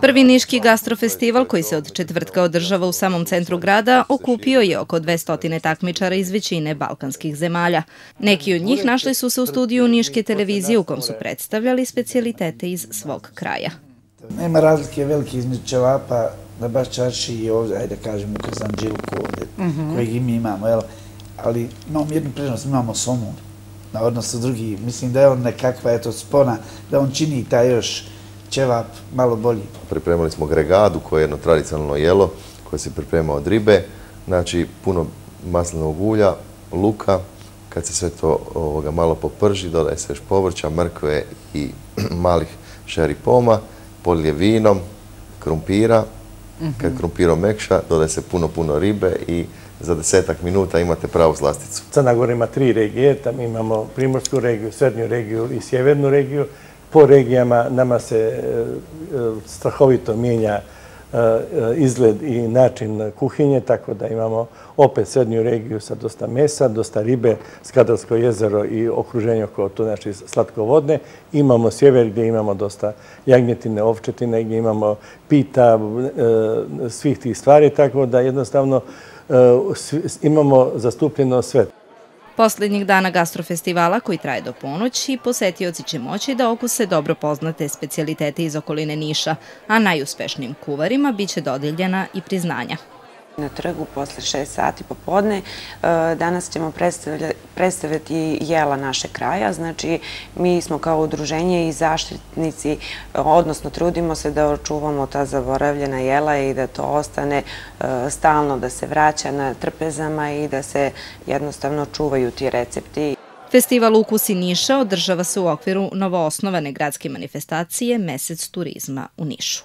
Prvi Niški gastrofestival koji se od četvrtka održava u samom centru grada okupio je oko 200 takmičara iz većine balkanskih zemalja. Neki od njih našli su se u studiju Niške televizije u kom su predstavljali specialitete iz svog kraja. Nema razlike velike između čevapa na baš čarši i ovdje, ajde kažem, u Kazanđilku ovdje, mhm. kojeg i mi imamo, jel? Ali imamo jednu prežnost, imamo somu, na odnosu drugi. Mislim da je on nekakva, eto, spona, da on čini taj još ćevap malo bolji. Pripremili smo gregadu koje je jedno tradicionalno jelo koje se priprema od ribe. Znači puno maslinovog ulja, luka. Kad se sve to malo poprži, dodaje se još povrća, mrkve i malih šeri poma. Polije vinom, krumpira. Kad krumpiro mekša, dodaje se puno, puno ribe i za desetak minuta imate pravu slasticu. Crna Gora ima tri regije, tam imamo primorsku regiju, srednju regiju i sjevernu regiju po regijama nama se e, e, strahovito mijenja e, izgled i način kuhinje, tako da imamo opet srednju regiju sa dosta mesa, dosta ribe, Skadarsko jezero i okruženje oko to, znači slatkovodne. Imamo sjever gdje imamo dosta jagnjetine, ovčetine, gdje imamo pita, svih tih stvari, tako da jednostavno imamo zastupljeno sve. Posljednjih dana gastrofestivala koji traje do ponoći, posetioci će moći da okuse dobro poznate specialitete iz okoline Niša, a najuspešnijim kuvarima biće dodeljena i priznanja na trgu posle 6 sati popodne. E, danas ćemo predstaviti jela naše kraja. Znači, mi smo kao udruženje i zaštitnici, odnosno trudimo se da očuvamo ta zaboravljena jela i da to ostane e, stalno, da se vraća na trpezama i da se jednostavno čuvaju ti recepti. Festival Ukusi Niša održava se u okviru novoosnovane gradske manifestacije Mesec turizma u Nišu.